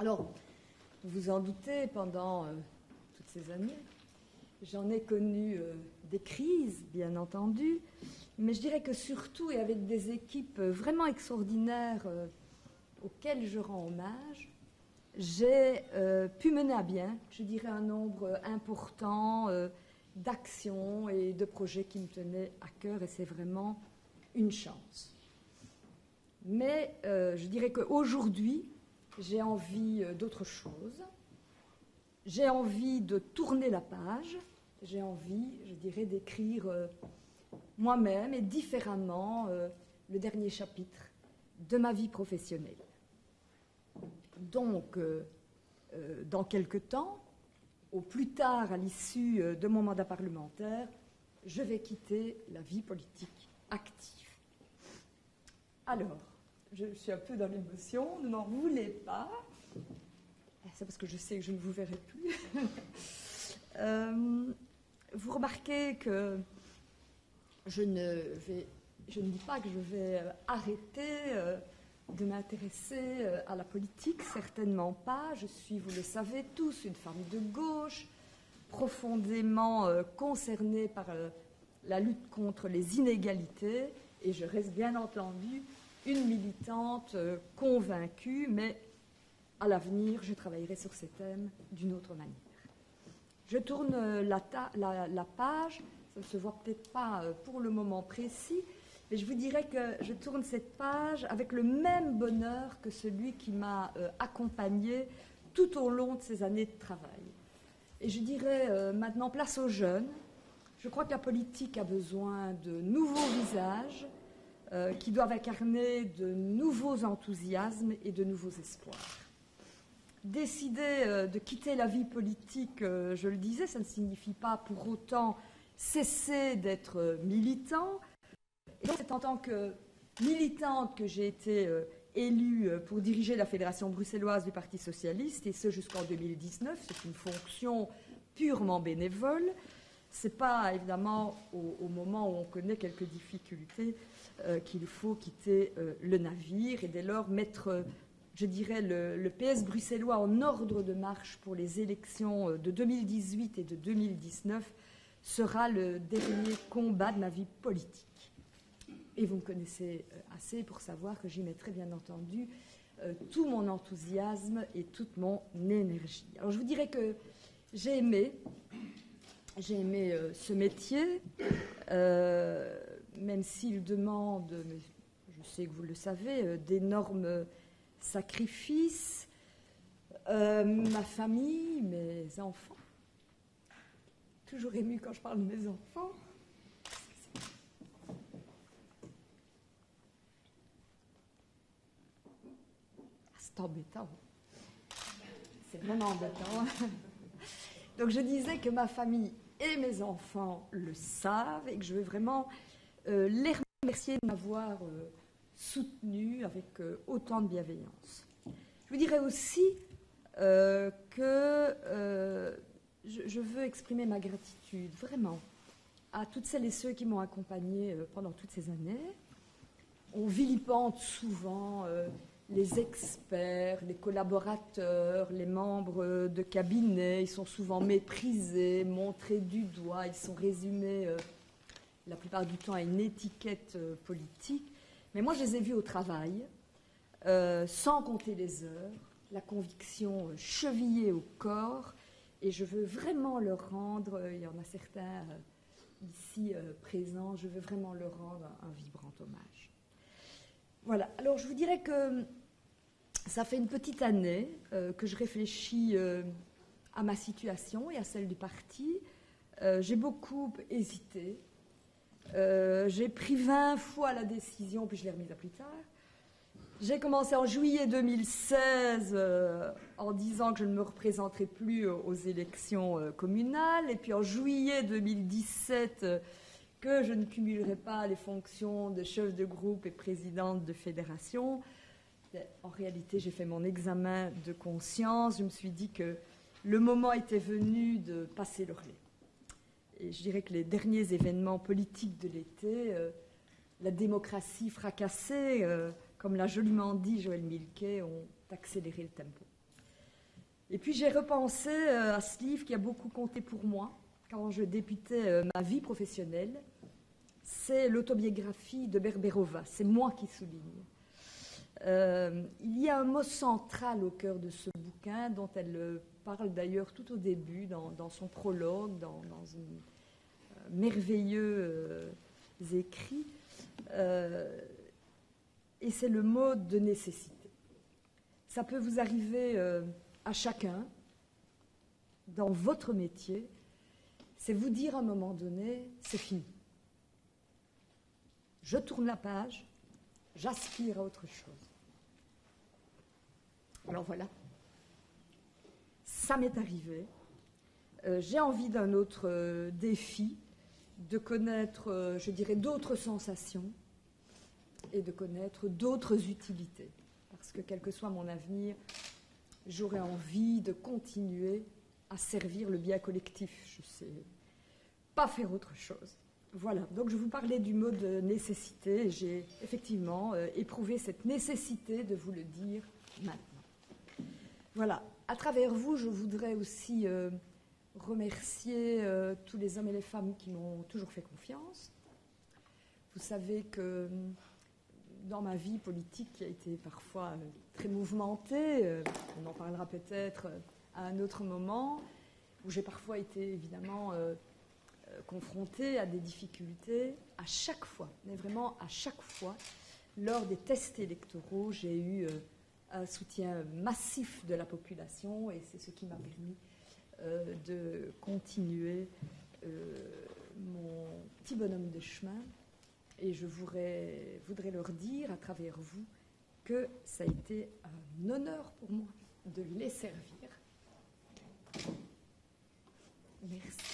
Alors, vous vous en doutez, pendant toutes ces années, j'en ai connu des crises, bien entendu, mais je dirais que surtout, et avec des équipes vraiment extraordinaires auxquelles je rends hommage, j'ai euh, pu mener à bien, je dirais, un nombre important euh, d'actions et de projets qui me tenaient à cœur, et c'est vraiment une chance. Mais euh, je dirais qu'aujourd'hui, j'ai envie d'autre chose. J'ai envie de tourner la page. J'ai envie, je dirais, d'écrire moi-même et différemment le dernier chapitre de ma vie professionnelle. Donc, euh, euh, dans quelque temps, au plus tard à l'issue euh, de mon mandat parlementaire, je vais quitter la vie politique active. Alors, je suis un peu dans l'émotion, ne m'en voulez pas. Ah, c'est parce que je sais que je ne vous verrai plus. vous remarquez que je ne dis pas que je vais arrêter de m'intéresser euh, à la politique, certainement pas. Je suis, vous le savez tous, une femme de gauche, profondément euh, concernée par euh, la lutte contre les inégalités, et je reste bien entendu une militante convaincue, mais à l'avenir, je travaillerai sur ces thèmes d'une autre manière. Je tourne la, la page, ça ne se voit peut-être pas pour le moment précis, et je vous dirais que je tourne cette page avec le même bonheur que celui qui m'a euh, accompagné tout au long de ces années de travail. Et je dirais euh, maintenant place aux jeunes. Je crois que la politique a besoin de nouveaux visages euh, qui doivent incarner de nouveaux enthousiasmes et de nouveaux espoirs. Décider de quitter la vie politique, je le disais, ça ne signifie pas pour autant cesser d'être militant, c'est en tant que militante que j'ai été euh, élue euh, pour diriger la Fédération bruxelloise du Parti socialiste, et ce jusqu'en 2019. C'est une fonction purement bénévole. Ce n'est pas évidemment au, moment où on connaît quelques difficultés euh, qu'il faut quitter le navire et dès lors mettre, je dirais, le, le, PS bruxellois en ordre de marche pour les élections de 2018 et de 2019 sera le dernier combat de ma vie politique. Et vous me connaissez euh, assez pour savoir que j'y mettrai bien entendu euh, tout mon enthousiasme et toute mon énergie. Alors je vous dirais que j'ai aimé, j'ai aimé euh, ce métier, même s'il demande, je sais que vous le savez, d'énormes sacrifices. ma famille, mes enfants. Toujours ému quand je parle de mes enfants. c'est embêtant. C'est vraiment embêtant. Donc je disais que ma famille et mes enfants le savent et que je veux vraiment euh, les remercier de m'avoir euh, soutenu avec euh, autant de bienveillance. Je vous dirais aussi que je, je, veux exprimer ma gratitude vraiment à toutes celles et ceux qui m'ont accompagnée pendant toutes ces années. On vilipende souvent les experts, les collaborateurs, les membres de cabinet, ils sont souvent méprisés, montrés du doigt, ils sont résumés euh, la plupart du temps à une étiquette euh, politique. Mais moi, je les ai vus au travail, euh, sans compter les heures, la conviction chevillée au corps, et je veux vraiment leur rendre, il y en a certains ici présents, je veux vraiment leur rendre un vibrant hommage. Voilà, alors je vous dirais que ça fait une petite année euh, que je réfléchis euh, à ma situation et à celle du parti. Euh, j'ai beaucoup hésité. j'ai pris 20 fois la décision, puis je l'ai remise à plus tard. J'ai commencé en juillet 2016 en disant que je ne me représenterai plus aux élections communales, et puis en juillet 2017 que je ne cumulerai pas les fonctions de chef de groupe et présidente de fédération. En réalité, j'ai fait mon examen de conscience. Je me suis dit que le moment était venu de passer le relais. Et je dirais que les derniers événements politiques de l'été, euh, la démocratie fracassée, euh, comme l'a joliment dit Joël Milquet, ont accéléré le tempo. Et puis j'ai repensé à ce livre qui a beaucoup compté pour moi quand je débutais ma vie professionnelle. C'est l'autobiographie de Berberova. C'est moi qui souligne. Il y a un mot central au cœur de ce bouquin dont elle parle d'ailleurs tout au début, dans, son prologue, dans, dans une merveilleux euh, écrits. Euh, et c'est le mode de nécessité. Ça peut vous arriver euh, à chacun, dans votre métier, c'est vous dire à un moment donné, c'est fini. Je tourne la page, j'aspire à autre chose. Alors voilà, ça m'est arrivé. J'ai envie d'un autre défi de connaître, euh, je dirais, d'autres sensations et de connaître d'autres utilités. Parce que quel que soit mon avenir, j'aurais envie de continuer à servir le bien collectif. Je ne sais pas faire autre chose. Voilà, donc je vous parlais du mot de nécessité et j'ai effectivement euh, éprouvé cette nécessité de vous le dire maintenant. Voilà, à travers vous, je voudrais aussi euh, remercier euh, tous les hommes et les femmes qui m'ont toujours fait confiance. Vous savez que hum, dans ma vie politique, qui a été parfois euh, très mouvementée, euh, on en parlera peut-être à un autre moment, où j'ai parfois été évidemment confrontée à des difficultés, à chaque fois, mais vraiment à chaque fois, lors des tests électoraux, j'ai eu un soutien massif de la population et c'est ce qui m'a permis euh, de continuer euh, mon petit bonhomme de chemin. Et je voudrais, voudrais leur dire à travers vous que ça a été un honneur pour moi de les servir. Merci.